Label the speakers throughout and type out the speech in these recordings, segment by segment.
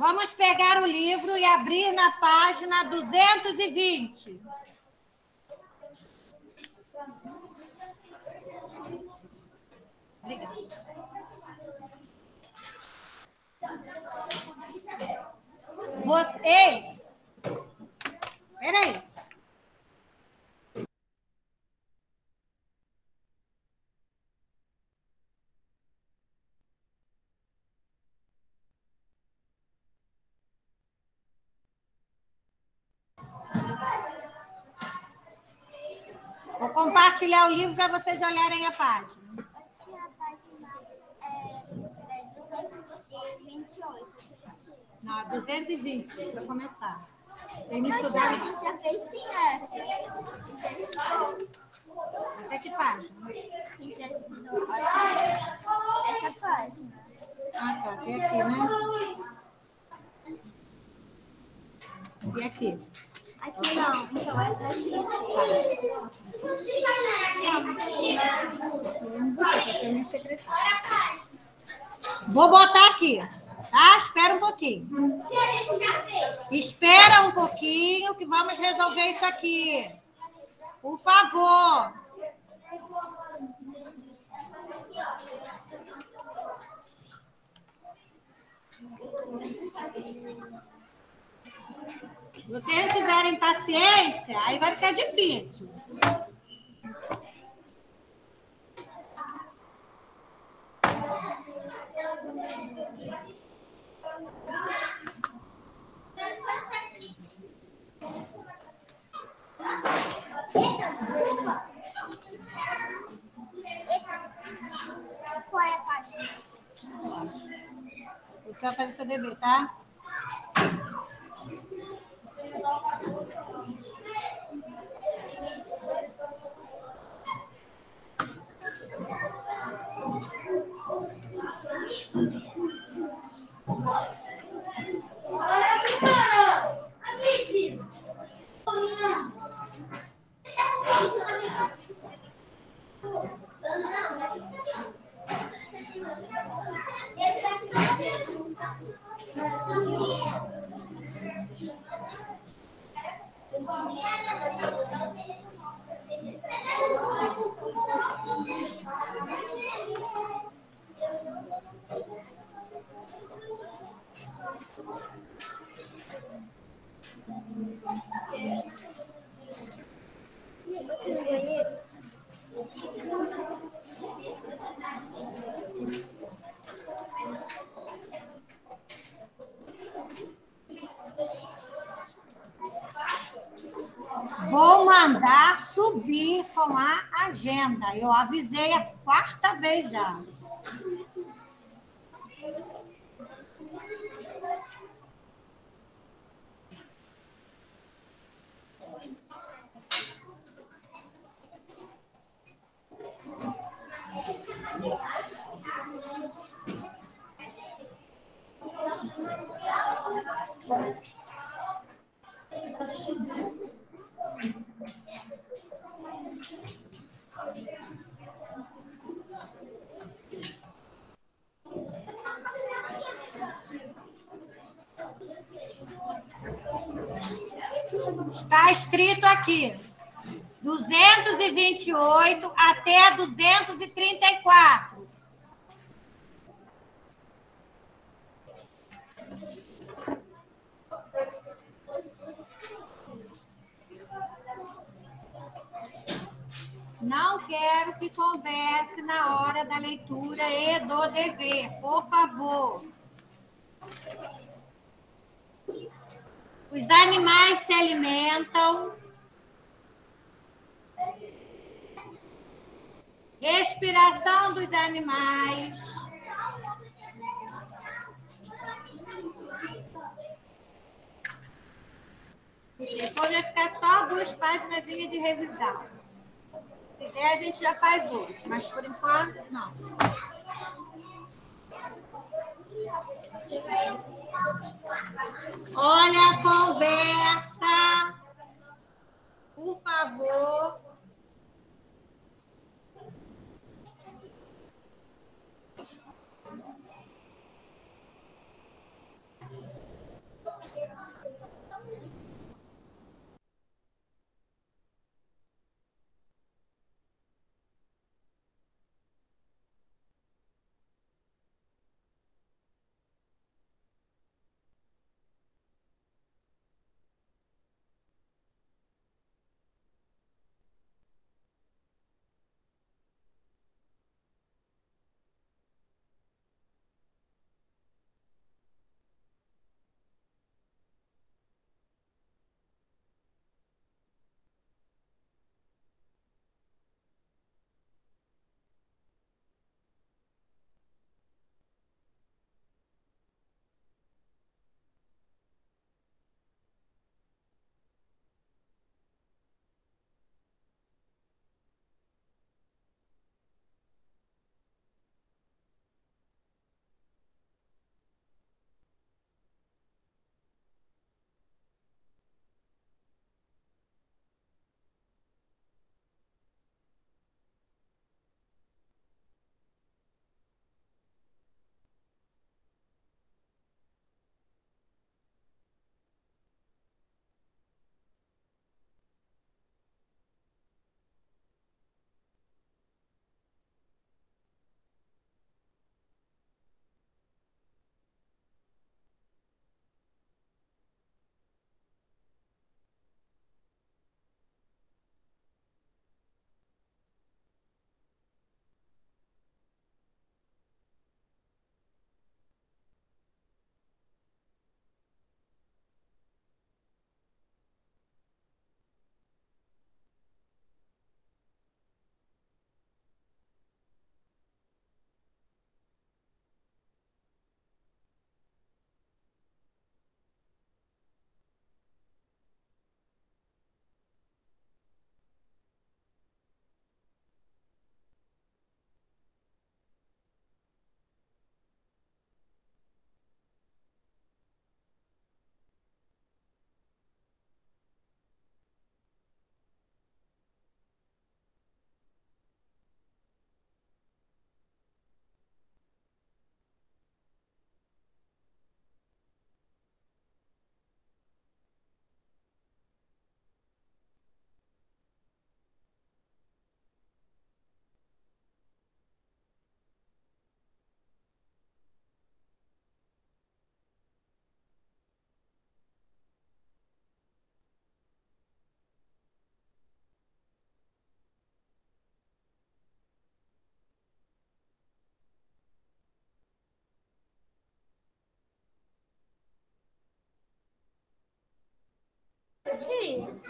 Speaker 1: Vamos pegar o livro e abrir na página 220. Obrigada. Você... Peraí. Compartilhar o livro para vocês olharem a página.
Speaker 2: Tinha a página é, 228.
Speaker 1: Não, 220, para começar. Vocês não
Speaker 2: já, a
Speaker 1: estudaram
Speaker 2: gente já fez sim essa. Já estudou.
Speaker 1: até que página?
Speaker 2: A gente já estudou essa, essa página.
Speaker 1: Ah, tá. Tem aqui, né? E aqui?
Speaker 2: Aqui não, então é pra gente.
Speaker 1: É minha secretária. Vou botar aqui, tá? Espera um pouquinho. Espera um pouquinho que vamos resolver isso aqui. Por favor. Se vocês tiverem paciência, aí vai ficar difícil.
Speaker 2: Qual é a página?
Speaker 1: Você vai fazer seu dever, tá? Vou mandar subir com a agenda. Eu avisei a quarta vez já. Está escrito aqui. 228 até 234. Não quero que converse na hora da leitura e do dever, por favor. Os animais se alimentam. Respiração dos animais. Depois vai ficar só duas páginas de revisão. Se der, a gente já faz hoje, mas por enquanto, não. Olha a conversa. Por favor.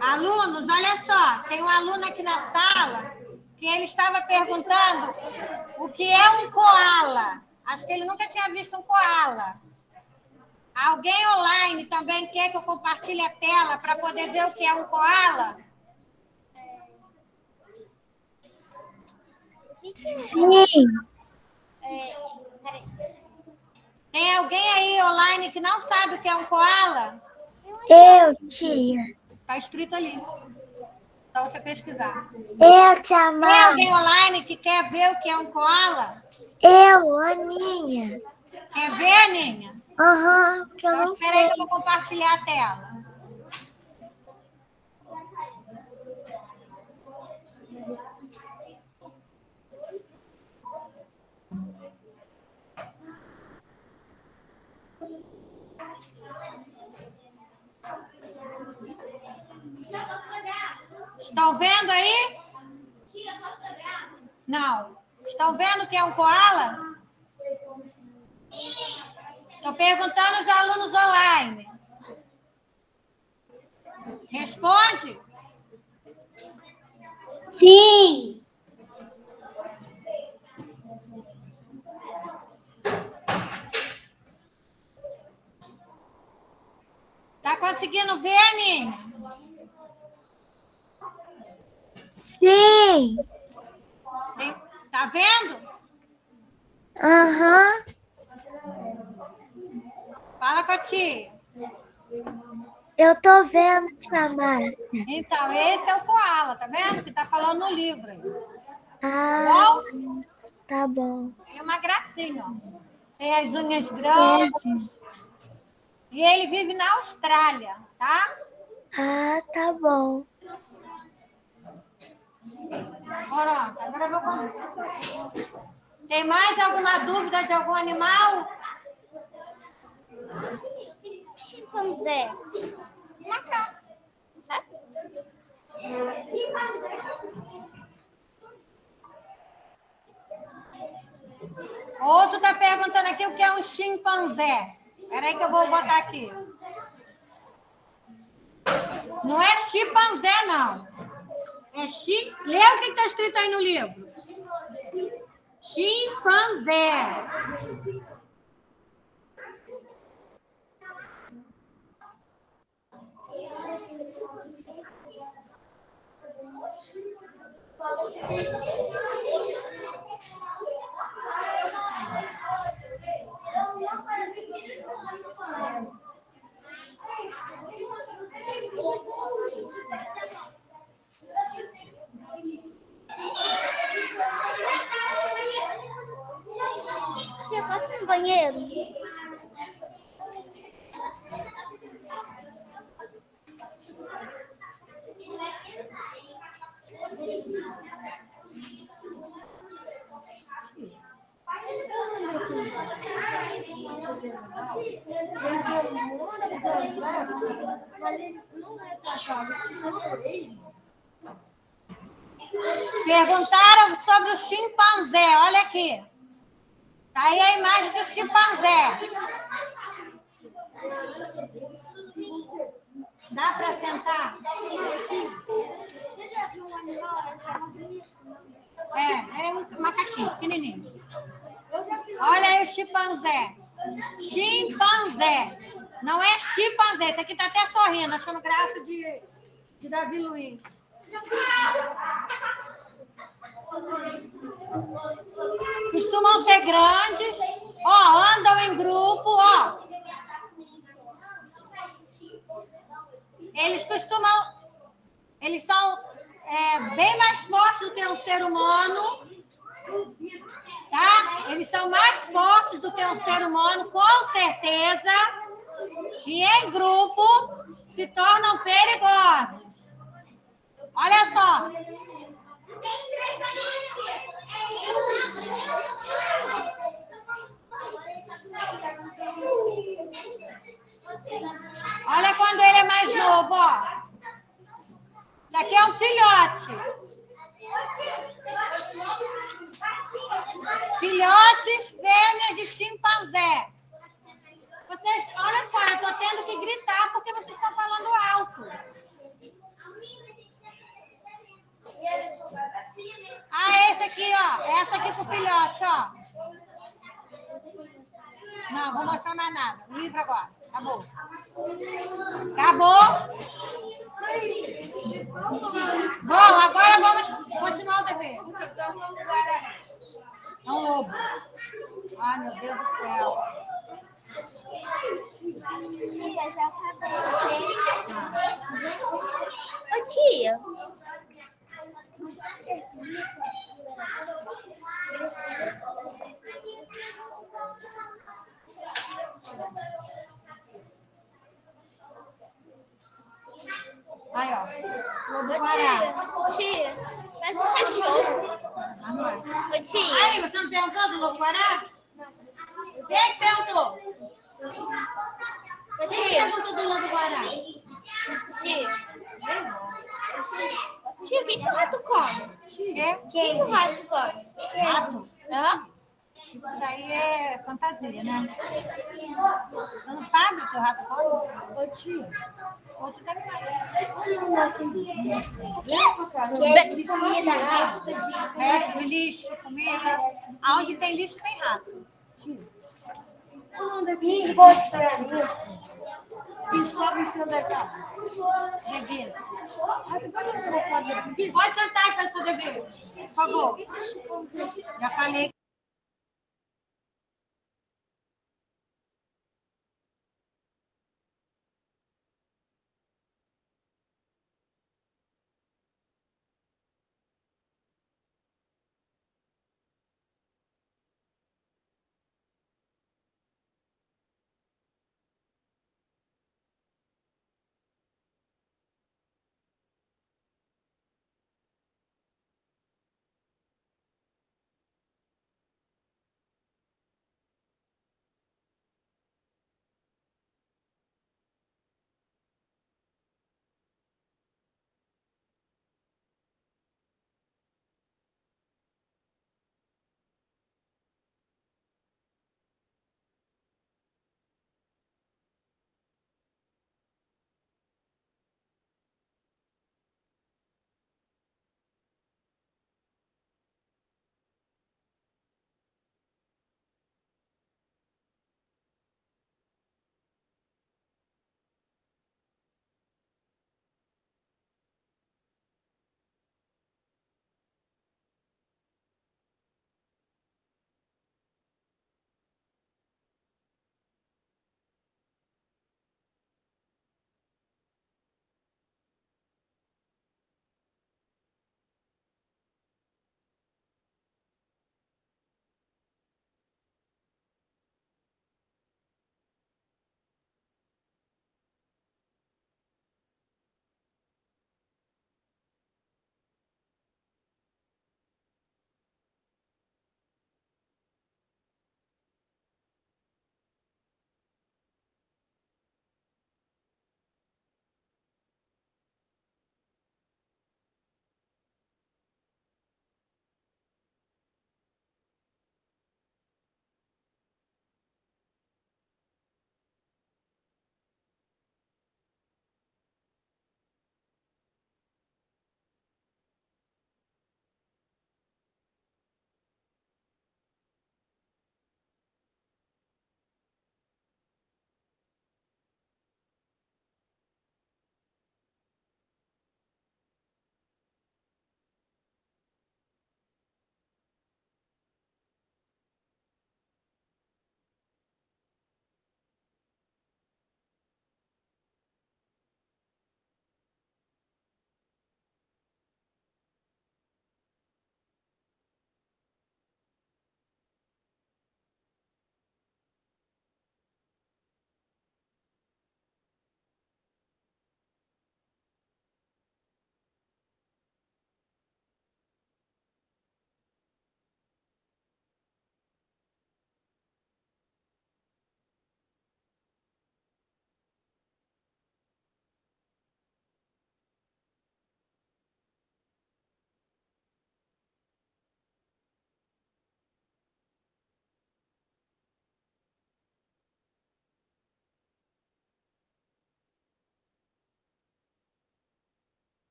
Speaker 1: Alunos, olha só, tem um aluno aqui na sala que ele estava perguntando o que é um koala. Acho que ele nunca tinha visto um koala. Alguém online também quer que eu compartilhe a tela para poder ver o que é um koala?
Speaker 3: Sim.
Speaker 1: Tem alguém aí online que não sabe o que é um koala?
Speaker 3: Eu, tia.
Speaker 1: Está escrito ali. Para você pesquisar.
Speaker 3: Eu, tia
Speaker 1: Tem
Speaker 3: Mãe.
Speaker 1: alguém online que quer ver o que é um koala?
Speaker 3: Eu, Aninha.
Speaker 1: Quer ver, Aninha?
Speaker 3: Aham, eu
Speaker 1: Então, espera aí que eu vou compartilhar a tela. Estão vendo aí? Não. Estão vendo que é um koala? Estou perguntando aos alunos online. Responde.
Speaker 3: Sim.
Speaker 1: Tá conseguindo ver, Aninha?
Speaker 3: Sim.
Speaker 1: Tá vendo?
Speaker 3: Aham.
Speaker 1: Fala com a tia.
Speaker 3: Eu tô vendo, tia Márcia.
Speaker 1: Então, esse é o koala, tá vendo? Que tá falando no livro. aí.
Speaker 3: Ah,
Speaker 1: Bom,
Speaker 3: tá bom.
Speaker 1: tem uma gracinha, ó. Tem as unhas grandes. E ele vive na Austrália, tá?
Speaker 3: Ah, tá bom.
Speaker 1: Pronto, agora eu vou contar. Tem mais alguma dúvida de algum animal?
Speaker 2: Chimpanzé.
Speaker 1: Macaco. Outro está perguntando aqui o que é um chimpanzé. Espera aí que eu vou botar aqui. Não é chimpanzé, não. É chi... Lê o que está escrito aí no livro. Chimpanzé.
Speaker 2: Tia, posso ir no banheiro?
Speaker 1: Perguntaram sobre o chimpanzé. Olha aqui. Aí a imagem do chimpanzé. Dá para sentar? É, é um macaquinho, pequenininho. Olha aí o chimpanzé. Chimpanzé. Não é chimpanzé. Esse aqui tá até sorrindo, achando graça de, de Davi Luiz. Costumam ser grandes, ó, andam em grupo, ó. Eles costumam, eles são é, bem mais fortes do que um ser humano, tá? Eles são mais fortes do que um ser humano, com certeza. E em grupo se tornam perigosos. Olha só, olha quando ele é mais novo, ó. Isso aqui é um filhote. Filhotes fêmeas de chimpanzé. Vocês, olha só, eu tô tendo que gritar porque vocês estão falando alto. Ah, esse aqui, ó. Essa aqui com o filhote, ó. Não, vou mostrar mais nada. Livro agora. Acabou. Acabou. Bom, agora vamos continuar o dever. É um lobo. Ai, meu Deus do céu.
Speaker 2: Tia, já acabou. Ô, tia.
Speaker 1: Aí, ó. Lobo Guará.
Speaker 2: Tia, parece um cachorro.
Speaker 1: É.
Speaker 2: Ô, tia.
Speaker 1: Aí, você não perguntou do Lobo Guará? Quem é que perguntou?
Speaker 2: Ô,
Speaker 1: Quem
Speaker 2: tia.
Speaker 1: perguntou do Lobo Guará?
Speaker 2: Tia. Tia, o que, que o rato come?
Speaker 1: Quê?
Speaker 2: O que, que o rato come?
Speaker 1: Rato?
Speaker 2: Hã?
Speaker 1: Isso daí é fantasia, né? Você não sabe o que o rato come? Ô, tio. Outro Resto, lixo, comida. Aonde tem lixo, tem rato.
Speaker 4: E sobe em cima da cama.
Speaker 1: Preguiça.
Speaker 4: Ah, você pode fazer uma foto da preguiça?
Speaker 1: Pode sentar e fazer seu dever. Por favor. Já falei.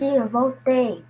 Speaker 3: Tia, voltei.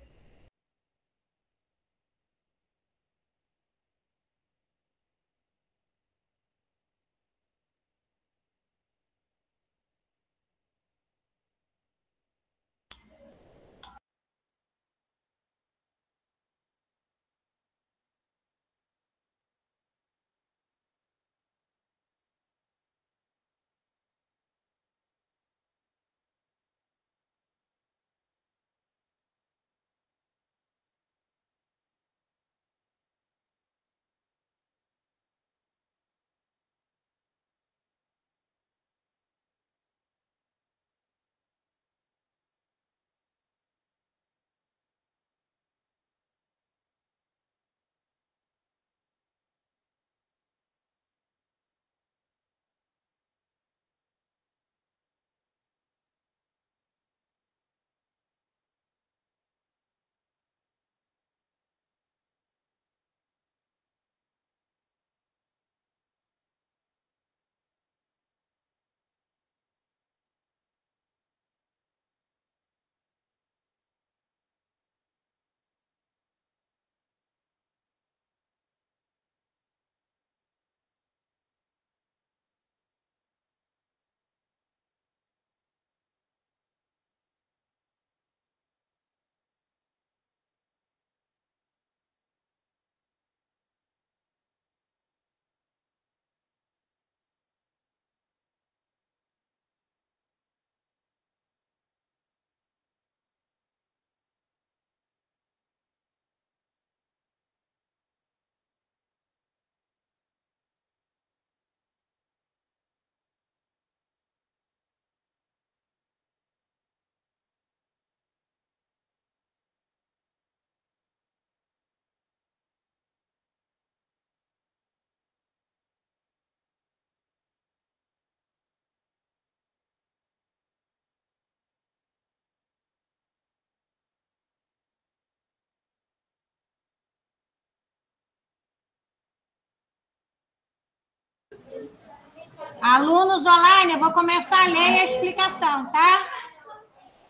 Speaker 1: Alunos online, eu vou começar a ler a explicação, tá?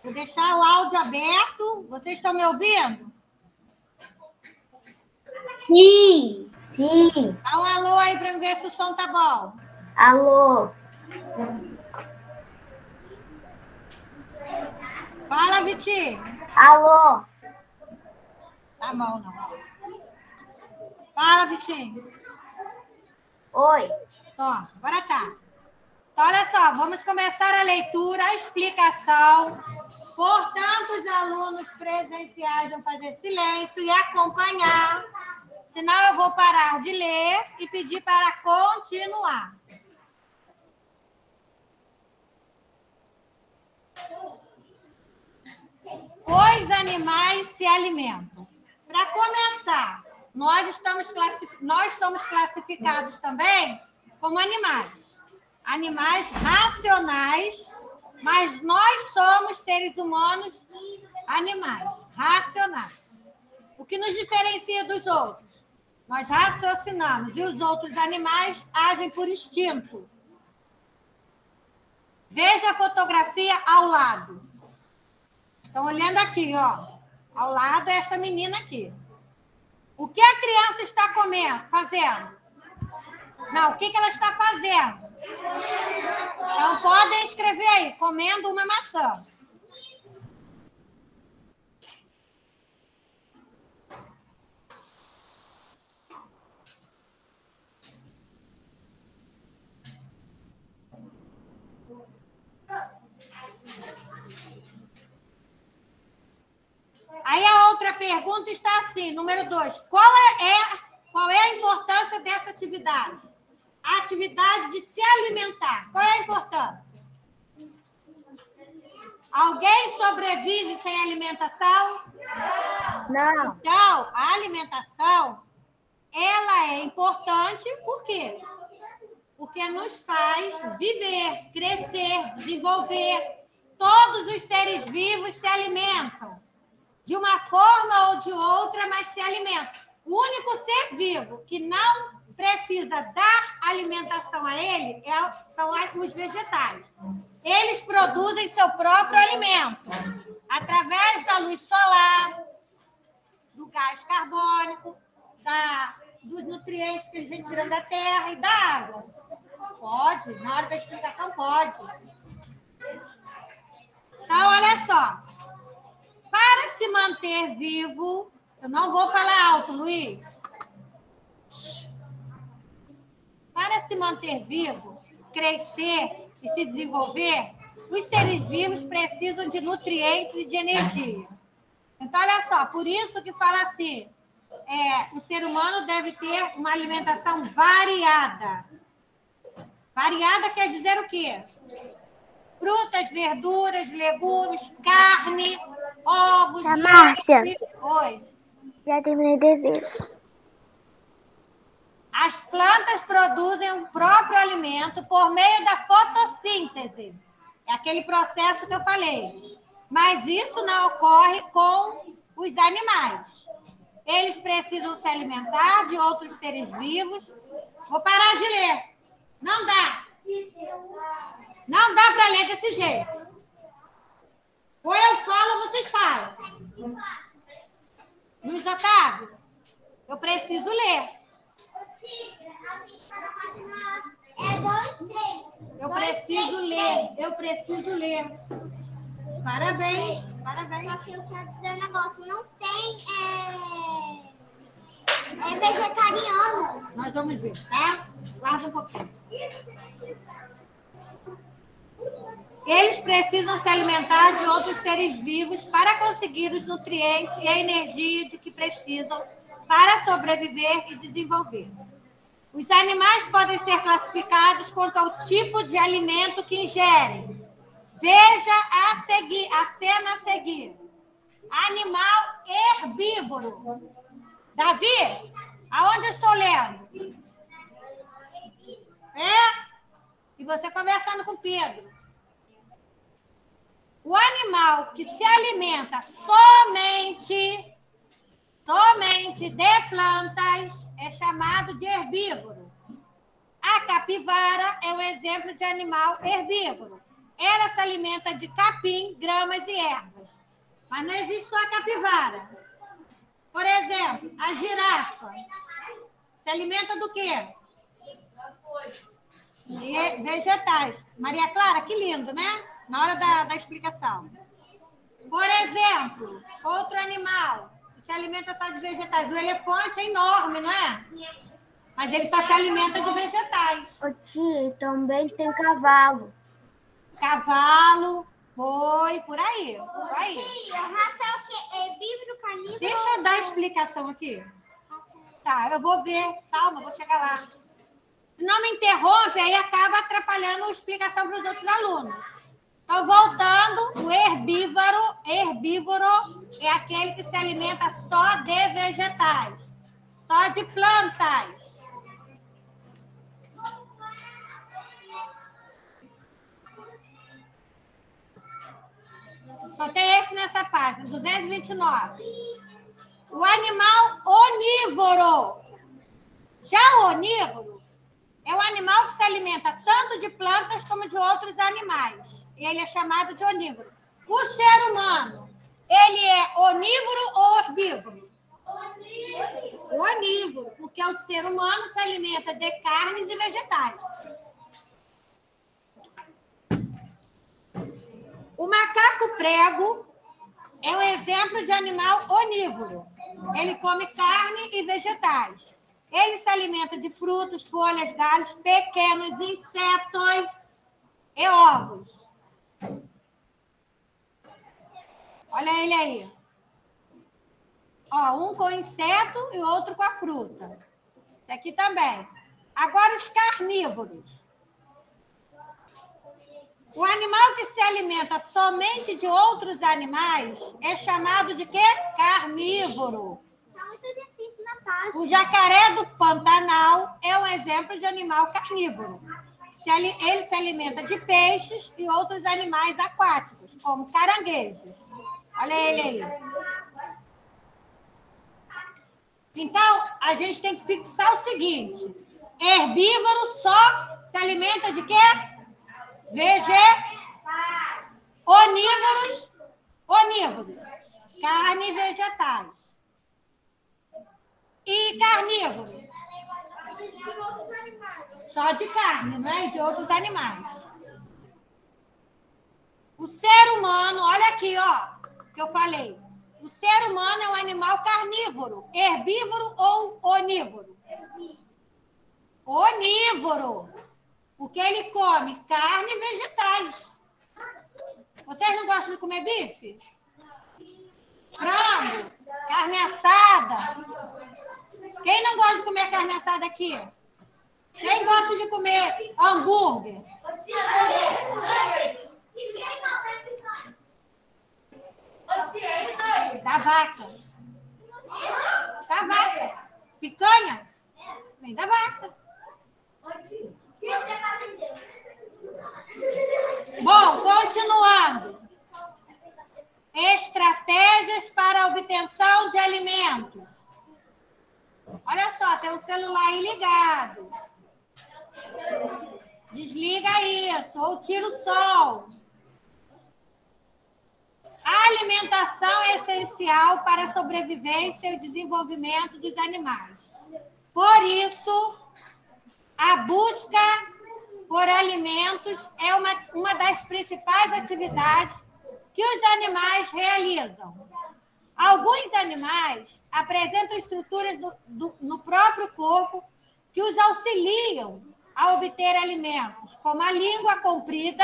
Speaker 1: Vou deixar o áudio aberto. Vocês estão me ouvindo?
Speaker 3: Sim. Sim.
Speaker 1: Dá um alô aí para ver se o som tá bom.
Speaker 3: Alô.
Speaker 1: Fala, Vitinho.
Speaker 3: Alô.
Speaker 1: Tá bom, não. Fala, Vitinho.
Speaker 3: Oi.
Speaker 1: Ó, agora tá. Então, olha só, vamos começar a leitura, a explicação. Portanto, os alunos presenciais vão fazer silêncio e acompanhar. Senão, eu vou parar de ler e pedir para continuar. Os animais se alimentam. Para começar, nós, estamos nós somos classificados também como animais. Animais racionais, mas nós somos seres humanos animais racionais. O que nos diferencia dos outros? Nós raciocinamos e os outros animais agem por instinto. Veja a fotografia ao lado. Estão olhando aqui, ó. Ao lado é esta menina aqui. O que a criança está comendo, fazendo? Não, o que, que ela está fazendo? Então, podem escrever aí, comendo uma maçã. Aí a outra pergunta está assim, número dois. Qual é, é, qual é a importância dessa atividade? A atividade de se alimentar. Qual é a importância? Alguém sobrevive sem alimentação?
Speaker 3: Não.
Speaker 1: Então, a alimentação, ela é importante por quê? Porque nos faz viver, crescer, desenvolver. Todos os seres vivos se alimentam de uma forma ou de outra, mas se alimenta. O único ser vivo que não precisa dar alimentação a ele é, são os vegetais. Eles produzem seu próprio alimento através da luz solar, do gás carbônico, da, dos nutrientes que a gente tira da terra e da água. Pode, na hora da explicação, pode. Então, olha só. Para se manter vivo, eu não vou falar alto, Luiz. Para se manter vivo, crescer e se desenvolver, os seres vivos precisam de nutrientes e de energia. Então, olha só, por isso que fala assim: é, o ser humano deve ter uma alimentação variada. Variada quer dizer o quê? Frutas, verduras, legumes, carne, ovos.
Speaker 3: Tá, Márcia.
Speaker 1: Oi.
Speaker 3: Já terminei de ver.
Speaker 1: As plantas produzem o próprio alimento por meio da fotossíntese. É aquele processo que eu falei. Mas isso não ocorre com os animais. Eles precisam se alimentar de outros seres vivos. Vou parar de ler. Não dá. Não dá para ler desse jeito. Ou eu falo vocês falam. Luiz Otávio, eu preciso ler. Eu preciso ler, eu preciso ler. Parabéns, parabéns.
Speaker 2: Só que eu quero dizer um negócio, não tem. É, é vegetariano.
Speaker 1: Nós vamos ver, tá? Guarda um pouquinho. Eles precisam se alimentar de outros seres vivos para conseguir os nutrientes e a energia de que precisam para sobreviver e desenvolver. Os animais podem ser classificados quanto ao tipo de alimento que ingerem. Veja a, seguir, a cena a seguir. Animal herbívoro. Davi, aonde eu estou lendo? É? E você conversando com Pedro. O animal que se alimenta somente, somente de plantas é chamado de herbívoro. A capivara é um exemplo de animal herbívoro. Ela se alimenta de capim, gramas e ervas. Mas não existe só a capivara. Por exemplo, a girafa Se alimenta do quê? De vegetais. Maria Clara, que lindo, né? Na hora da, da explicação. Por exemplo, outro animal se alimenta só de vegetais. O elefante é enorme, não é? Mas ele só se alimenta de vegetais.
Speaker 3: Ô tia, também tem cavalo.
Speaker 1: Cavalo, boi, por aí. Por aí.
Speaker 2: Tia, rato é o quê? É carnívoro?
Speaker 1: Deixa eu dar a explicação aqui. Tá, eu vou ver. Calma, vou chegar lá. Se não me interrompe, aí acaba atrapalhando a explicação para os outros alunos. Então, voltando, o herbívoro, herbívoro é aquele que se alimenta só de vegetais, só de plantas. Só tem esse nessa página, 229. O animal onívoro. Já o onívoro é um animal que se alimenta tanto de plantas como de outros animais. Ele é chamado de onívoro. O ser humano, ele é onívoro ou herbívoro? Onívoro, porque o ser humano se alimenta de carnes e vegetais. O macaco prego é um exemplo de animal onívoro. Ele come carne e vegetais. Ele se alimenta de frutos, folhas, galhos, pequenos insetos e ovos. Olha ele aí. Ó, um com inseto e outro com a fruta. Aqui também. Agora os carnívoros. O animal que se alimenta somente de outros animais é chamado de quê? Carnívoro.
Speaker 2: Tá muito difícil na página.
Speaker 1: O jacaré do Pantanal é um exemplo de animal carnívoro. Ele se alimenta de peixes e outros animais aquáticos, como caranguejos. Olha ele aí. Então, a gente tem que fixar o seguinte: herbívoro só se alimenta de quê? Vege... Onívoros, onívoros, carne e vegetais. E carnívoro? Só de carne, não é? De outros animais. O ser humano, olha aqui, ó, que eu falei. O ser humano é um animal carnívoro, herbívoro ou onívoro? Onívoro. Porque ele come carne e vegetais. Vocês não gostam de comer bife? Frango, carne assada. Quem não gosta de comer carne assada aqui? Quem gosta de comer hambúrguer? Da vaca. Da vaca. Picanha? Vem da vaca. Bom, continuando. Estratégias para obtenção de alimentos. Olha só, tem um celular aí ligado. Desliga isso, ou tira o som. A alimentação é essencial para a sobrevivência e o desenvolvimento dos animais. Por isso, a busca por alimentos é uma, uma das principais atividades que os animais realizam. Alguns animais apresentam estruturas do- do- no próprio corpo que os auxiliam a obter alimentos, como a língua comprida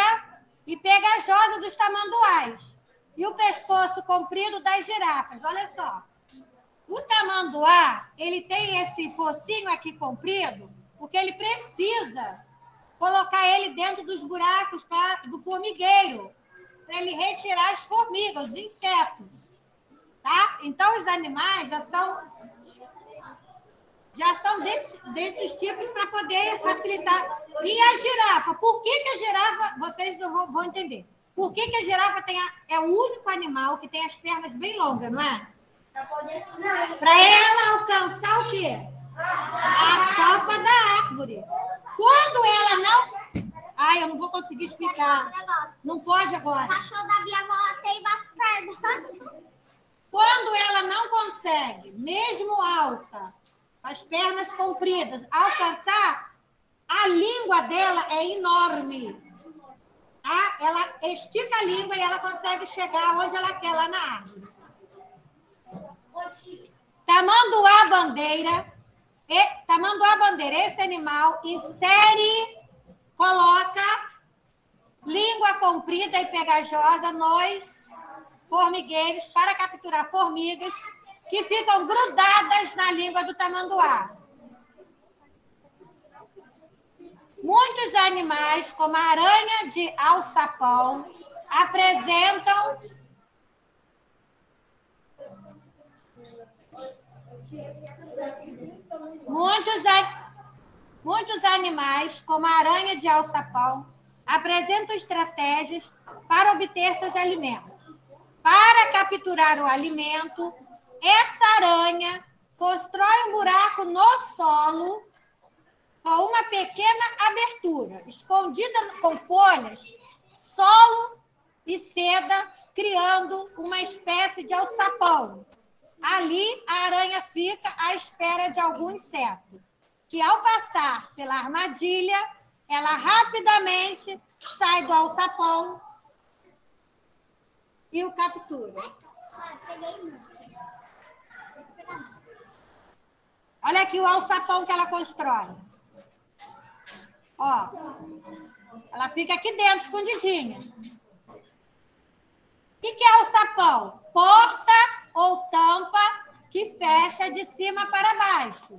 Speaker 1: e pegajosa dos tamanduás e o pescoço comprido das girafas. Olha só. O tamanduá, ele tem esse focinho aqui comprido, porque ele precisa colocar ele dentro dos buracos pra- do formigueiro, para ele retirar as formigas, os insetos. Tá? Então, os animais já são já são desse- desses tipos para poder facilitar. E a girafa? Por que, que a girafa, vocês não vão, entender, por que, que a girafa tem a- é o único animal que tem as pernas bem longas, não é? Para ela alcançar o quê? A copa da árvore. Quando ela não. Ai, eu não vou conseguir explicar. Não pode agora.
Speaker 2: Cachorro da avó tem umas pernas.
Speaker 1: Quando ela não consegue, mesmo alta, as pernas compridas, alcançar, a língua dela é enorme. Tá? Ela estica a língua e ela consegue chegar onde ela quer, lá na árvore. Tamanduá bandeira, e, tamanduá bandeira, esse animal insere, coloca língua comprida e pegajosa nos formigueiros para capturar formigas que ficam grudadas na língua do tamanduá. Muitos animais, como a aranha de alçapão, apresentam muitos, muitos animais, como a aranha de alçapão, apresentam estratégias para obter seus alimentos. Para capturar o alimento, essa aranha constrói um buraco no solo com uma pequena abertura, escondida com folhas, solo e seda, criando uma espécie de alçapão. Ali, a aranha fica à espera de algum inseto, que ao passar pela armadilha, ela rapidamente sai do alçapão e o captura. Olha aqui o alçapão que ela constrói. Ó. Ela fica aqui dentro, escondidinha. O que, que é alçapão? Porta ou tampa que fecha de cima para baixo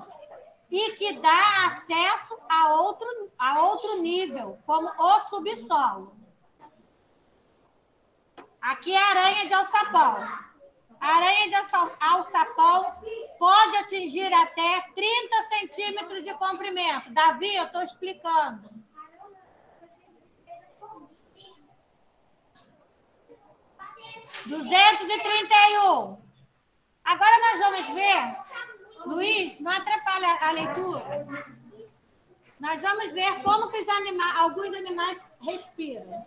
Speaker 1: e que dá acesso a outro, a outro nível, como o subsolo. Aqui é aranha de alçapão. Aranha de alçapão pode atingir até 30 centímetros de comprimento. Davi, eu estou explicando. Duzentos e trinta e um. Agora nós vamos ver, Luiz, não atrapalha a leitura. Nós vamos ver como que anima alguns animais respiram.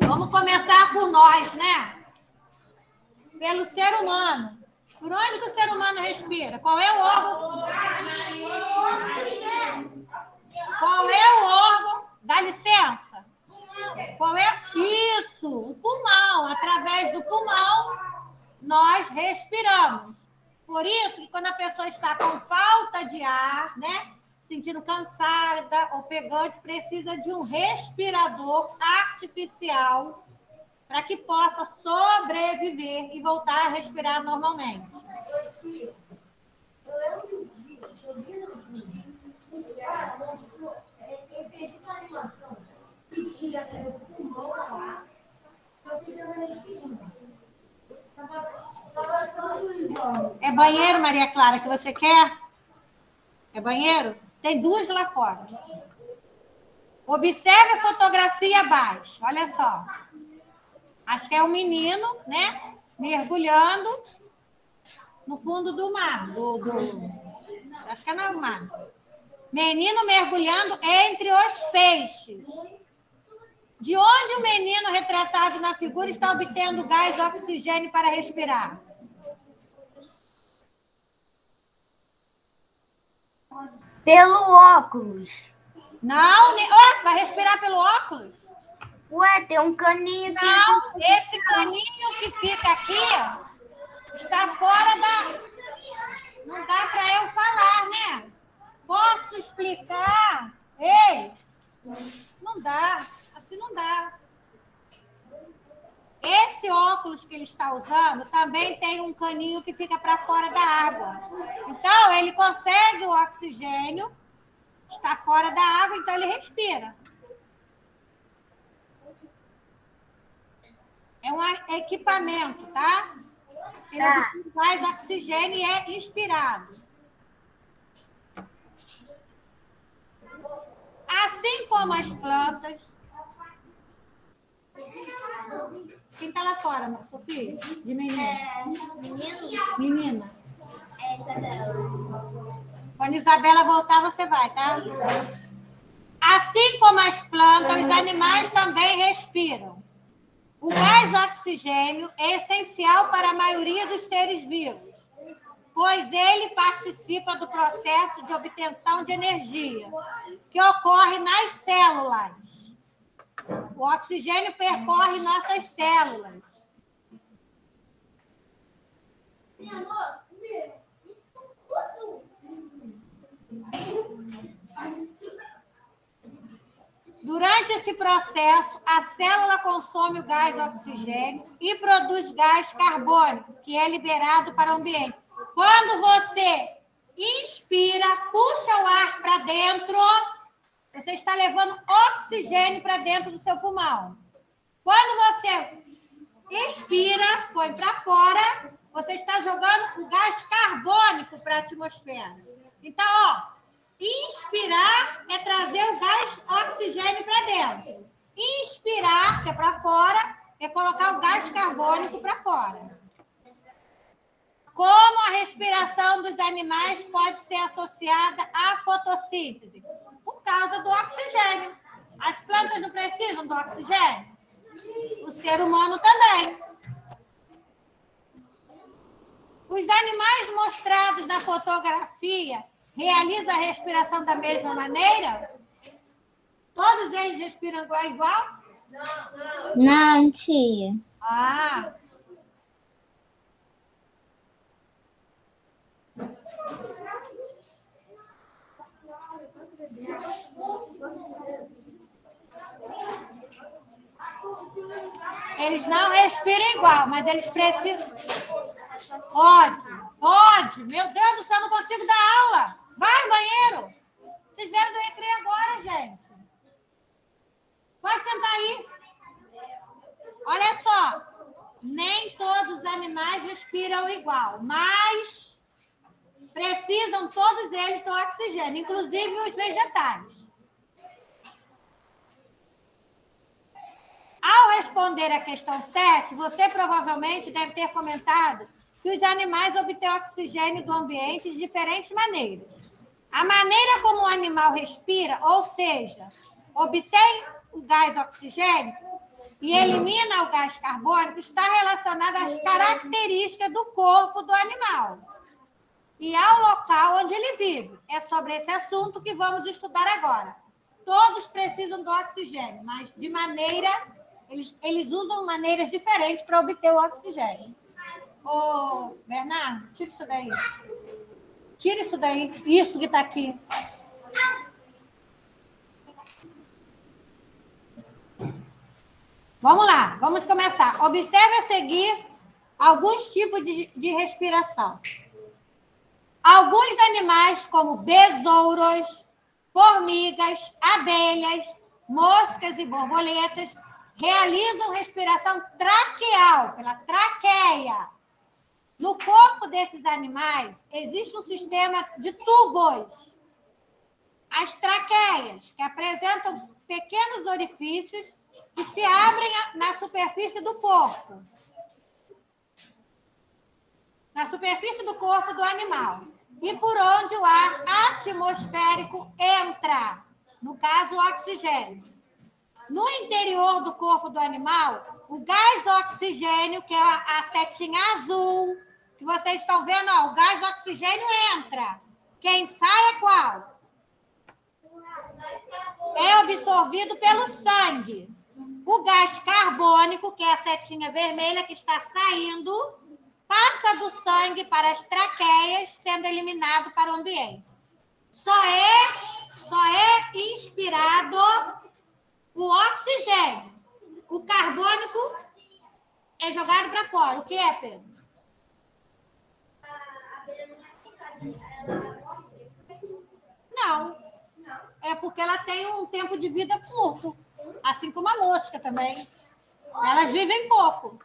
Speaker 1: Vamos começar por nós, né? Pelo ser humano. Por onde que o ser humano respira? Qual é o órgão? Qual é o órgão? Dá licença. Qual é? Isso, o pulmão. Através do pulmão, nós respiramos. Por isso que quando a pessoa está com falta de ar, né? Sentindo cansada, ofegante, precisa de um respirador artificial para que possa sobreviver e voltar a respirar normalmente. É banheiro, Maria Clara, que você quer? É banheiro? Tem duas lá fora. Observe a fotografia abaixo. Olha só. Acho que é um menino, né? Mergulhando no fundo do mar. Do, do... Acho que é no mar. Menino mergulhando entre os peixes. De onde o menino retratado na figura está obtendo gás e oxigênio para respirar?
Speaker 3: Pelo óculos.
Speaker 1: Não, oh, vai respirar pelo óculos?
Speaker 3: Ué, tem um caninho
Speaker 1: aqui. Não, esse caninho que fica aqui está fora da. Não dá para eu falar, né? Posso explicar? Ei, não dá. Assim não dá. Esse óculos que ele está usando também tem um caninho que fica para fora da água. Então, ele consegue o oxigênio, está fora da água, então ele respira. É um equipamento, tá? Ele tá. faz oxigênio e é inspirado. Assim como as plantas, quem tá lá fora, Sofia? De menina? É, menino. Menina. Essa dela. Quando Isabela voltar, você vai, tá? Assim como as plantas, os animais também respiram. O gás oxigênio é essencial para a maioria dos seres vivos, pois ele participa do processo de obtenção de energia, que ocorre nas células. O oxigênio percorre nossas células. Durante esse processo, a célula consome o gás oxigênio e produz gás carbônico, que é liberado para o ambiente. Quando você inspira, puxa o ar para dentro, você está levando oxigênio para dentro do seu pulmão. Quando você expira, põe para fora, você está jogando o gás carbônico para a atmosfera. Então, ó, Inspirar é trazer o gás oxigênio para dentro. Inspirar, que é para fora, é colocar o gás carbônico para fora. Como a respiração dos animais pode ser associada à fotossíntese? Por causa do oxigênio. As plantas não precisam do oxigênio? O ser humano também. Os animais mostrados na fotografia realiza a respiração da mesma maneira? Todos eles respiram igual?
Speaker 3: Não, tia.
Speaker 1: Ah. Eles não respiram igual, mas eles precisam. Pode, pode. Meu Deus do céu, não consigo dar aula. Vai banheiro. Vocês vieram do recreio agora, gente. Pode sentar aí. Olha só. Nem todos os animais respiram igual, mas precisam todos eles do oxigênio, inclusive os vegetais. Ao responder a questão 7, você provavelmente deve ter comentado que os animais obtêm oxigênio do ambiente de diferentes maneiras. A maneira como o animal respira, ou seja, obtém o gás oxigênio e elimina o gás carbônico, está relacionada às características do corpo do animal e ao local onde ele vive. É sobre esse assunto que vamos estudar agora. Todos precisam do oxigênio, mas de maneira. Eles, eles usam maneiras diferentes para obter o oxigênio. Ô, Bernardo, tira isso daí. Tira isso daí. Isso que está aqui. Vamos lá, vamos começar. Observe a seguir alguns tipos de, de respiração. Alguns animais, como besouros, formigas, abelhas, moscas e borboletas, realizam respiração traqueal, pela traqueia. No corpo desses animais existe um sistema de tubos, as traqueias, que apresentam pequenos orifícios que se abrem na superfície do corpo. Na superfície do corpo do animal. E por onde o ar atmosférico entra, no caso, o oxigênio. No interior do corpo do animal, o gás oxigênio, que é a setinha azul, que vocês estão vendo, ó, o gás oxigênio entra. Quem sai é qual? É absorvido pelo sangue. O gás carbônico, que é a setinha vermelha que está saindo, passa do sangue para as traqueias, sendo eliminado para o ambiente. Só é, só é inspirado o oxigênio. O carbônico é jogado para fora. O que é, Pedro? Não. É porque ela tem um tempo de vida curto. Assim como a mosca também. Elas vivem pouco.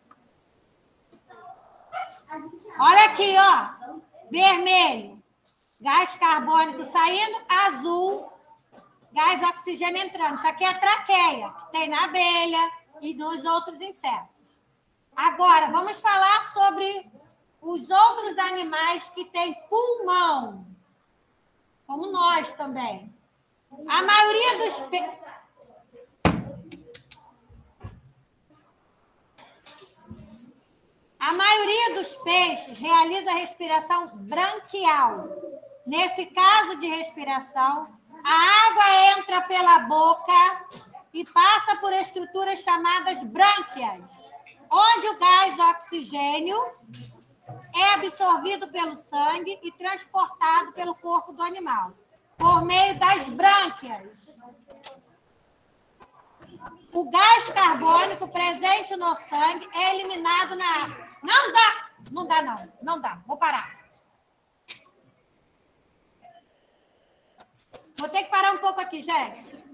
Speaker 1: Olha aqui, ó. Vermelho. Gás carbônico saindo, azul. Gás oxigênio entrando. Isso aqui é a traqueia, que tem na abelha e nos outros insetos. Agora, vamos falar sobre os outros animais que têm pulmão, como nós também. A maioria dos. A maioria dos peixes realiza respiração branquial. Nesse caso de respiração, a água entra pela boca e passa por estruturas chamadas brânquias, onde o gás oxigênio é absorvido pelo sangue e transportado pelo corpo do animal, por meio das brânquias. O gás carbônico presente no sangue é eliminado na água. Não dá! Não dá, não. Não dá. Vou parar. Vou ter que parar um pouco aqui, gente.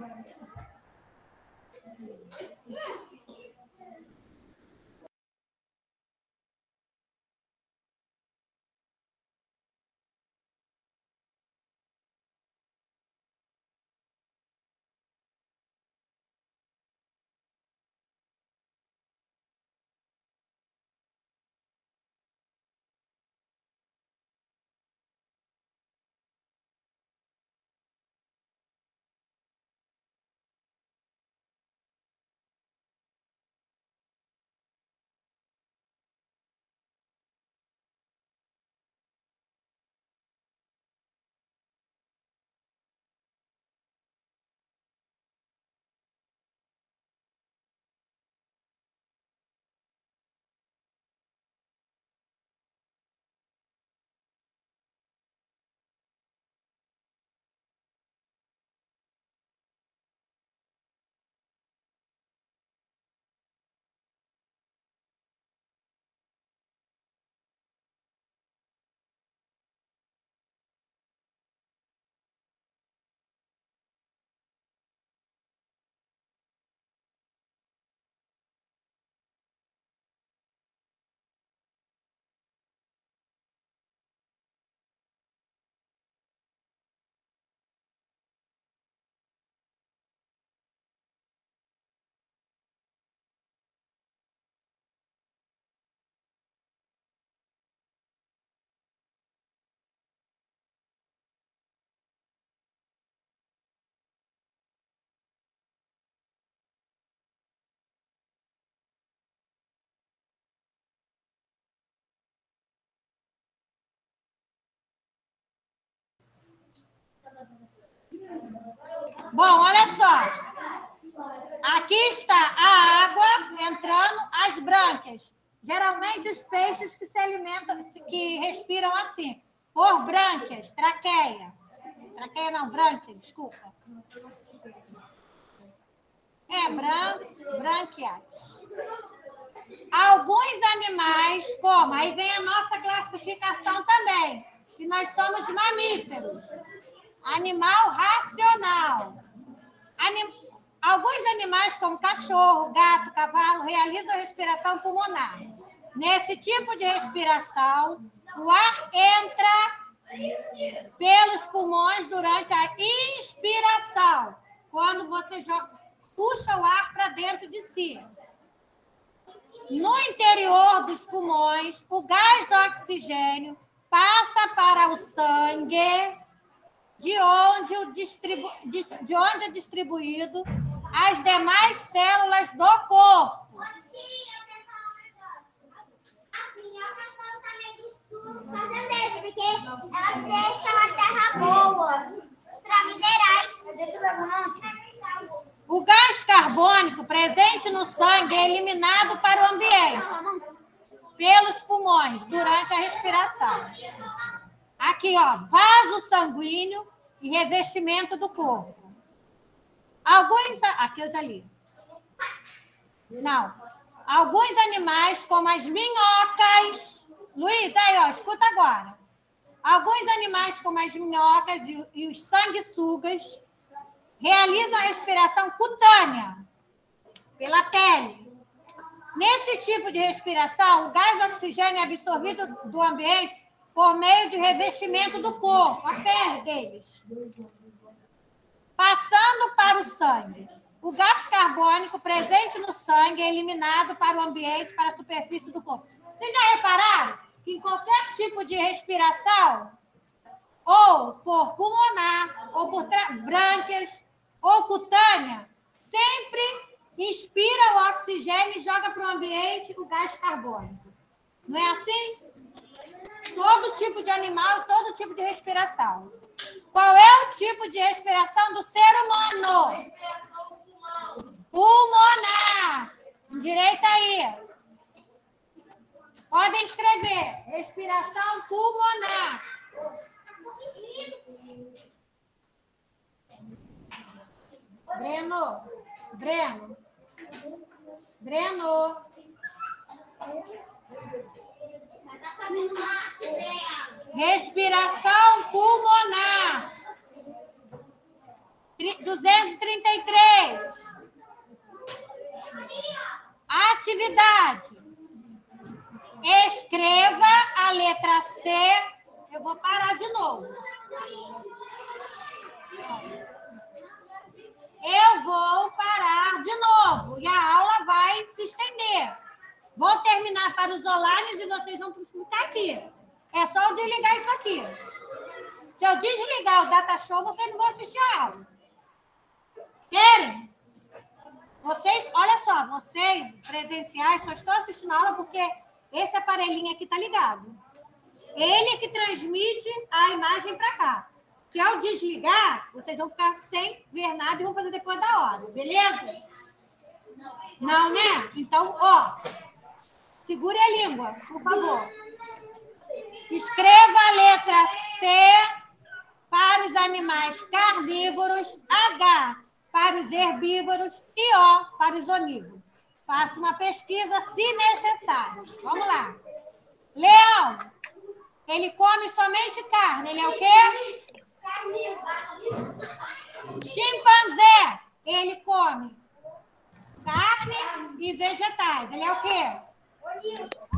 Speaker 1: Thank you. Bom, olha só. Aqui está a água entrando, as brânquias. Geralmente os peixes que se alimentam, que respiram assim, por brânquias, traqueia. Traqueia não, brânquia, desculpa. É, bran, branquiais. Alguns animais, como? Aí vem a nossa classificação também, que nós somos mamíferos. Animal racional. Anim... Alguns animais, como cachorro, gato, cavalo, realizam respiração pulmonar. Nesse tipo de respiração, o ar entra pelos pulmões durante a inspiração, quando você puxa o ar para dentro de si. No interior dos pulmões, o gás oxigênio passa para o sangue de onde, o distribu... de, de onde é distribuído as demais células do corpo.
Speaker 2: porque elas deixam a terra boa para minerais.
Speaker 1: O gás carbônico presente no sangue é eliminado para o ambiente pelos pulmões durante a respiração. Aqui, ó, vaso sanguíneo e revestimento do corpo. Alguns. Aqui eu já li. Não. Alguns animais, como as minhocas. Luiz, aí, ó, escuta agora. Alguns animais, como as minhocas e, e os sanguessugas, realizam a respiração cutânea, pela pele. Nesse tipo de respiração, o gás oxigênio é absorvido do ambiente por meio de revestimento do corpo, a pele deles, passando para o sangue. O gás carbônico presente no sangue é eliminado para o ambiente, para a superfície do corpo. Vocês já repararam que em qualquer tipo de respiração, ou por pulmonar, ou por brânquias, ou cutânea, sempre inspira o oxigênio e joga para o ambiente o gás carbônico. Não é assim? Todo tipo de animal, todo tipo de respiração. Qual é o tipo de respiração do ser humano? Pulmonar. Direita aí. Podem escrever. Respiração pulmonar. Breno. Breno. Breno. Respiração pulmonar. 233. Atividade. Escreva a letra C. Eu vou parar de novo. Eu vou parar de novo e a aula vai se estender. Vou terminar para os online e vocês vão ficar aqui. É só eu desligar isso aqui. Se eu desligar o data show, vocês não vão assistir a aula. Querem? Vocês, olha só, vocês presenciais só estão assistindo a aula porque esse aparelhinho aqui está ligado. Ele é que transmite a imagem para cá. Se eu desligar, vocês vão ficar sem ver nada e vão fazer depois da hora, beleza? Não, né? Então, ó, segure a língua, por favor. Escreva a letra C para os animais carnívoros, H para os herbívoros e O para os onívoros. Faça uma pesquisa se necessário. Vamos lá. Leão, ele come somente carne. Ele é o quê? Chimpanzé, ele come carne e vegetais. Ele é o quê?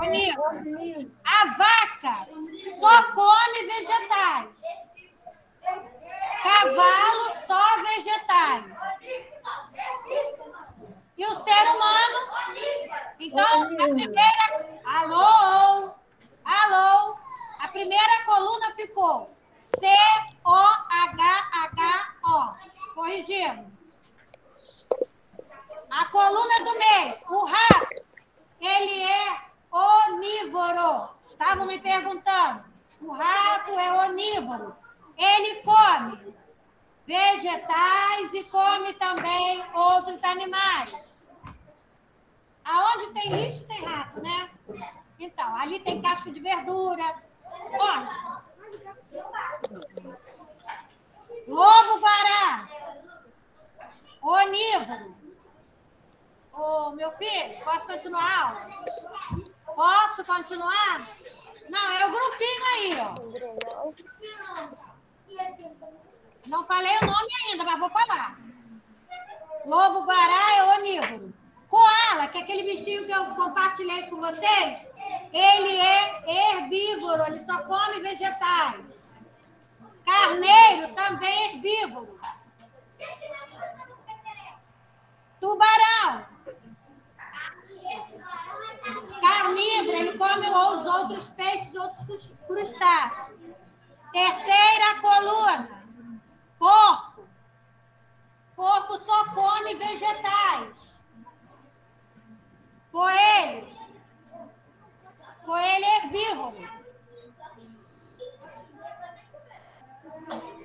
Speaker 1: Onívoro. A vaca só come vegetais. Cavalo, só vegetais. E o ser humano? Então, a primeira. Alô? Alô? A primeira coluna ficou C-O-H-H-O. Corrigindo. A coluna do meio, o rato, ele é onívoro. Estavam me perguntando. O rato é onívoro. Ele come vegetais e come também outros animais. Aonde tem lixo, tem rato, né? Então, ali tem casca de verdura. Olha. Lobo guará. Onívoro. Ô, meu filho, posso continuar? Posso continuar? Não, é o grupinho aí, ó. Não falei o nome ainda, mas vou falar. Lobo guará é onívoro. Koala, que é aquele bichinho que eu compartilhei com vocês, ele é herbívoro, ele só come vegetais. Carneiro também é herbívoro. Tubarão. Carnívoro, ele come os outros peixes, outros crustáceos. Terceira coluna. Porco. Porco só come vegetais. Coelho. Coelho é herbívoro.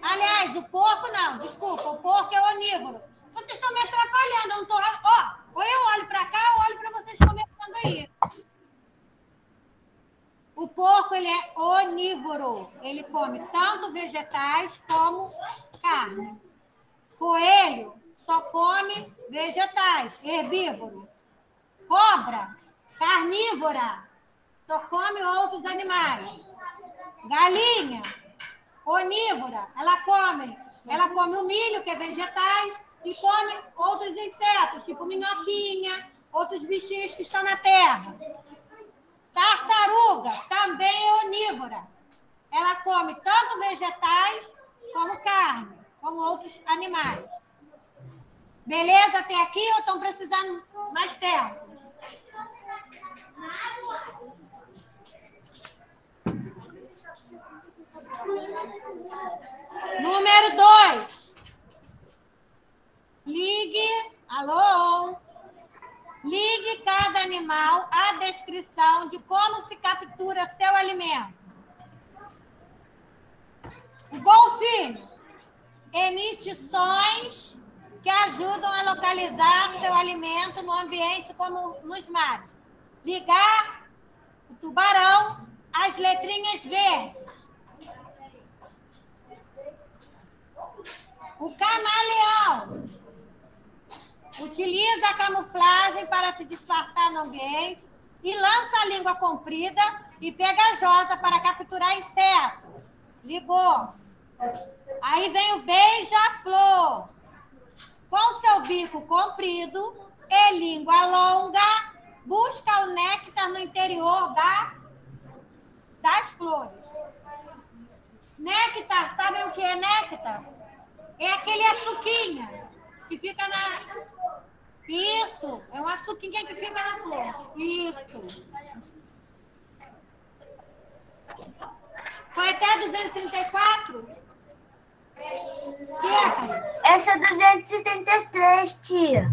Speaker 1: Aliás, o porco não, desculpa, o porco é onívoro. Vocês estão me atrapalhando, eu não estou. Ó, ou eu olho para cá ou olho para vocês comentando aí. O porco ele é onívoro. Ele come tanto vegetais como carne. Coelho só come vegetais, herbívoro. Cobra, carnívora, só come outros animais. Galinha, onívora, ela come, ela come o milho, que é vegetais, e come outros insetos, tipo minhoquinha, outros bichinhos que estão na terra. Tartaruga também é onívora. Ela come tanto vegetais como carne, como outros animais. Beleza até aqui ou estão precisando mais tempo? Número 2. Ligue, alô? Ligue cada animal à descrição de como se captura seu alimento. O golfinho emite sons que ajudam a localizar seu alimento no ambiente como nos mares. Ligar o tubarão às letrinhas verdes. O camaleão utiliza a camuflagem para se disfarçar no ambiente e lança a língua comprida e pegajosa para capturar insetos. Ligou. Aí vem o beija-flor. Com seu bico comprido e língua longa, busca o néctar no interior da, das flores. Néctar, sabem o que é néctar? É aquele açuquinha que fica na. Isso, é um açuquinha que fica na flor. Isso. Foi até 234? Que é, Caio?
Speaker 3: Essa é 233, tia.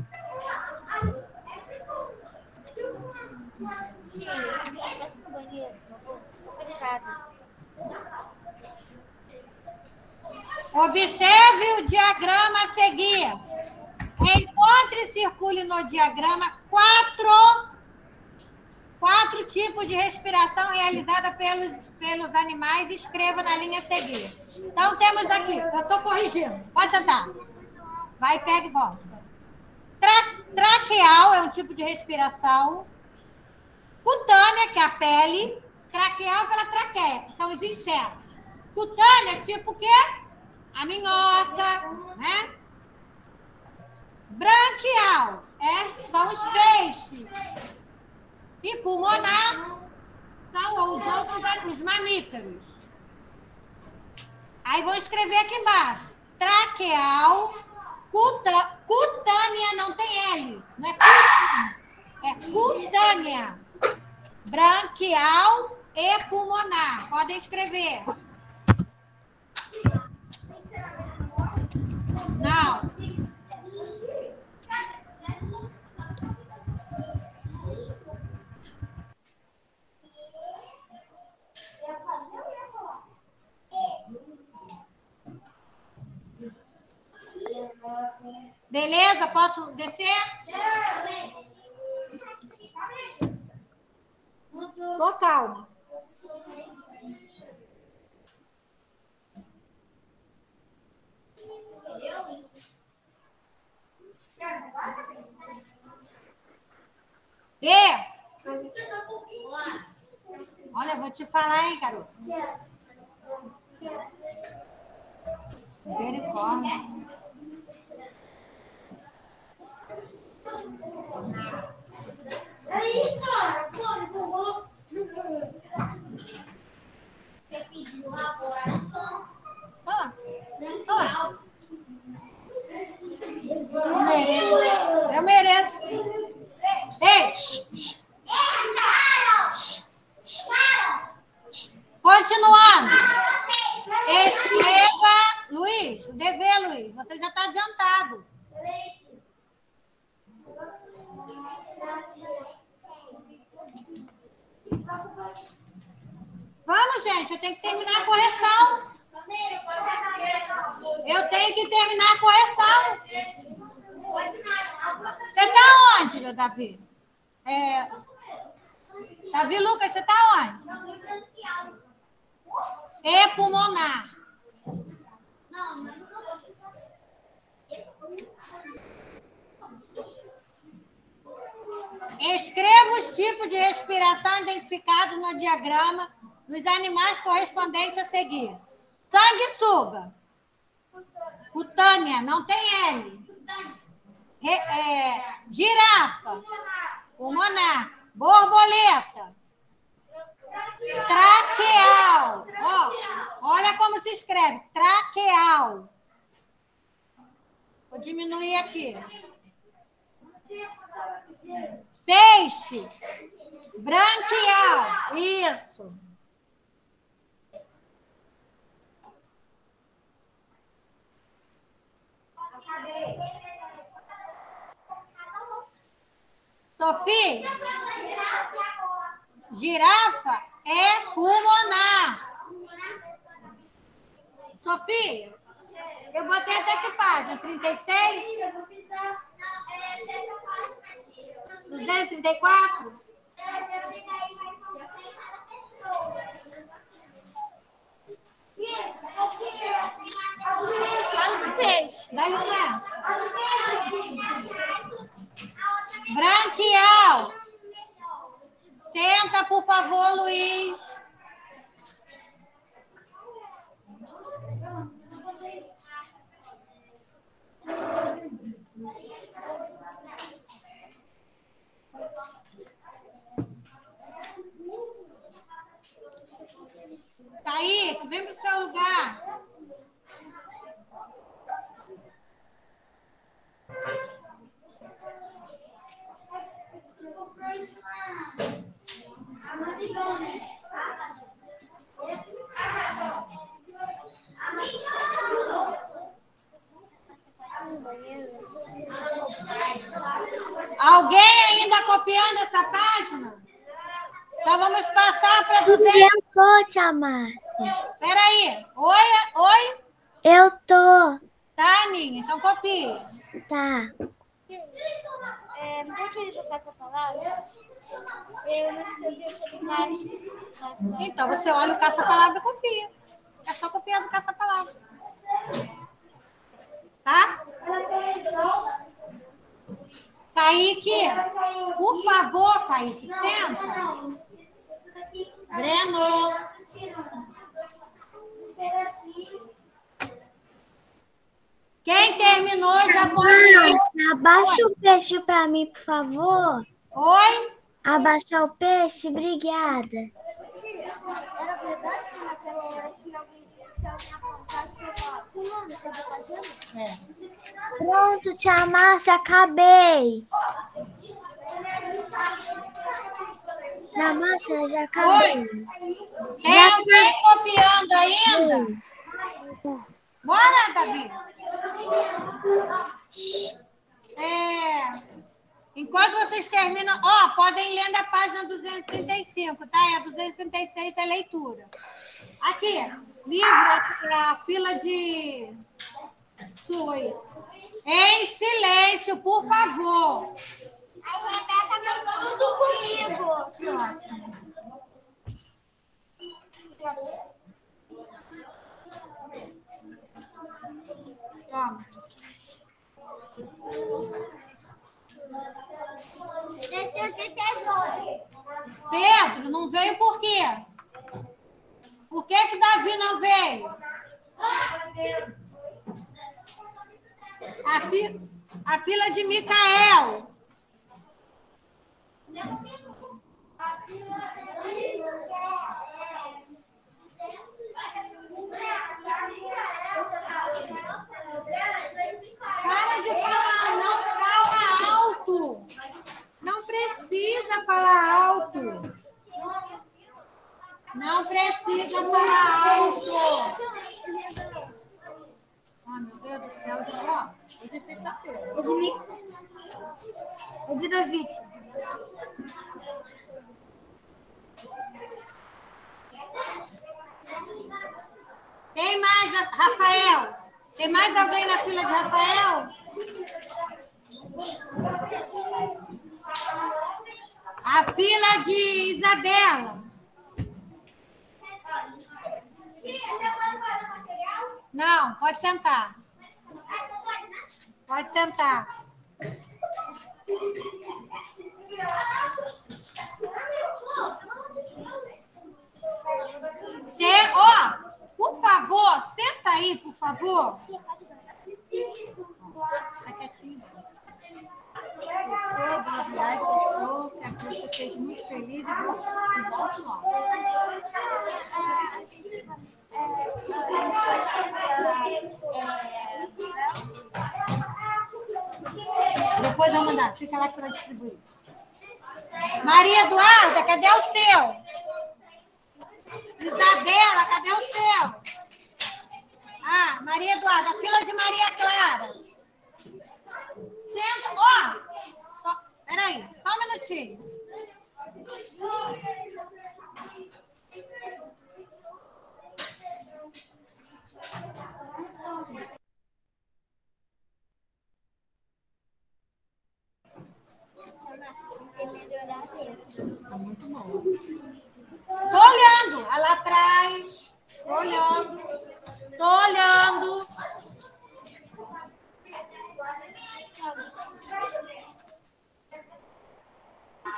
Speaker 1: Observe o diagrama a seguir. Encontre e circule no diagrama quatro, quatro tipos de respiração realizada pelos, pelos animais. Escreva na linha a seguir. Então, temos aqui, eu estou corrigindo. Pode sentar. Vai, pega e volta. Tra, traqueal é um tipo de respiração. Cutânea, que é a pele. Traqueal pela traqueia, que são os insetos. Cutânea, tipo o quê? a minhoca, né? Branquial, é, são os peixes. E pulmonar são os outros os mamíferos. Aí vou escrever aqui embaixo. Traqueal, cuta, cutânea, não tem L, não é cutânea. É cutânea. Branquial e pulmonar. Podem escrever. Beleza? Posso descer? Tô calma. E? Olha, vou te falar, hein, garoto. Misericórdia.
Speaker 2: Aí, cara, pode, por favor. Você pediu agora, então.
Speaker 1: Ah, ah. Eu mereço. Eu mereço. Ei! Continuando. Escreva, Luiz, o dever, Luiz. Você já está adiantado. Vamos, gente, eu tenho que terminar a correção. Eu tenho que terminar a correção. Você está onde, meu Davi? É... Davi Lucas, você está onde? É pulmonar. Escreva os tipos de respiração identificados no diagrama dos animais correspondentes a seguir. Sanguessuga. Cutânea, não tem L. Re, é, girafa. Pulmonar. Borboleta. Traqueal. Ó, olha como se escreve. Traqueal. Vou diminuir aqui. Peixe. Branquial. Isso. Sofia? Girafa é pulmonar. Sofia? Eu botei até que página? 36? 234? Dá licença. Branquial. Senta, por favor, Luiz. Kaique, vem para o seu lugar. Alguém ainda copiando essa página? Então vamos passar para 200.
Speaker 3: Eu tô, tia Márcia.
Speaker 1: Peraí. Oi, oi?
Speaker 3: Eu tô.
Speaker 1: Tá, Aninha? Então copia.
Speaker 3: Tá.
Speaker 2: É, palavra, eu não escrevi aquele mais.
Speaker 1: Então você olha o caça-palavra e copia. É só copiar do caça-palavra. Tá? Kaique, por favor, Kaique, senta. Breno. Quem terminou já pode
Speaker 3: abaixa o peixe pra mim, por favor.
Speaker 1: Oi?
Speaker 3: Abaixa o peixe, obrigada.
Speaker 2: Era verdade que naquela hora que alguém, se alguém apontasse, você fala, fulano, você tá fazendo?
Speaker 3: Pronto, tia Márcia, acabei. Tia Márcia, já acabei.
Speaker 1: Tem alguém copiando ainda? Bora, Gabi. É, enquanto vocês terminam, ó, podem ler da página 235, tá? É 236 é leitura. Aqui, livro, é a fila de sua. Em silêncio, por favor.
Speaker 2: A Rebeca fez tudo comigo.
Speaker 1: Toma.
Speaker 2: Desceu de tesouro.
Speaker 1: Pedro, não veio por quê? Por que que Davi não veio? A, fi... a fila de Micael. Para de falar, não fala alto. Não precisa falar alto. Não precisa falar alto. Ai, meu Deus do céu, já. Hoje é sexta-feira.
Speaker 2: É mim. É de David.
Speaker 1: Tem mais, Rafael? Tem mais alguém na fila de Rafael? A fila de Isabela. Não, pode sentar. Pode sentar. Se, ó, por favor, senta aí, por favor. Viagem. Que a muito feliz e volte logo. Depois eu vou mandar. Fica lá que você vai distribuir. Maria Eduarda, cadê o seu? Isabela, cadê o seu? Ah, Maria Eduarda, fila de Maria Clara. Senta, ó. Só, peraí, só um minutinho. Tá muito bom. Tô olhando, lá atrás. Tô olhando. Tô olhando.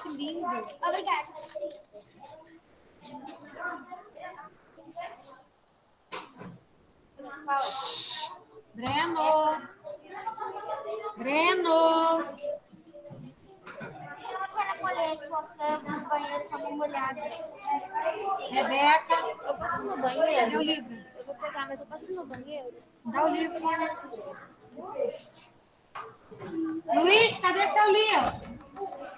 Speaker 1: Que lindo.
Speaker 2: Obrigada.
Speaker 1: Breno. Breno.
Speaker 2: A colher, você no banheiro tá molhada.
Speaker 1: Rebeca.
Speaker 5: Eu posso ir no banheiro?
Speaker 1: livro?
Speaker 5: Eu vou pegar, mas eu posso ir no banheiro?
Speaker 1: Dá o livro. Luiz, cadê seu livro?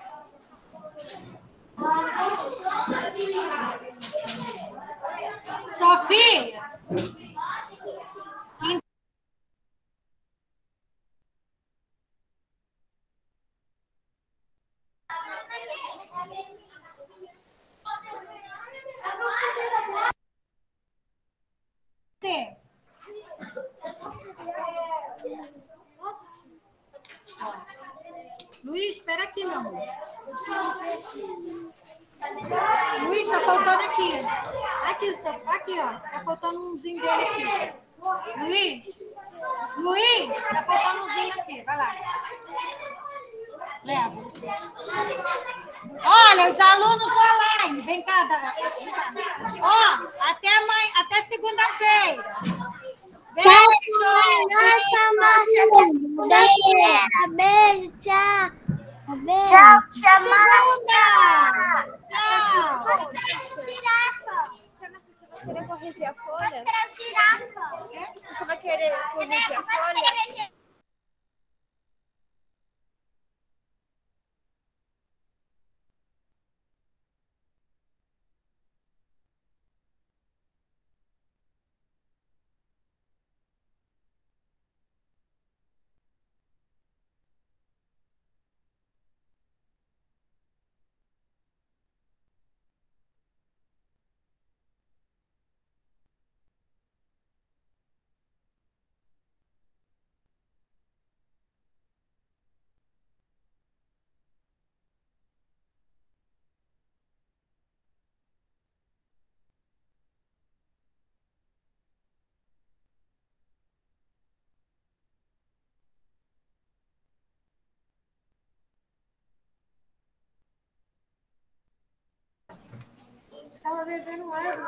Speaker 4: Estava bebendo água.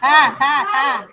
Speaker 1: Tá, tá, tá.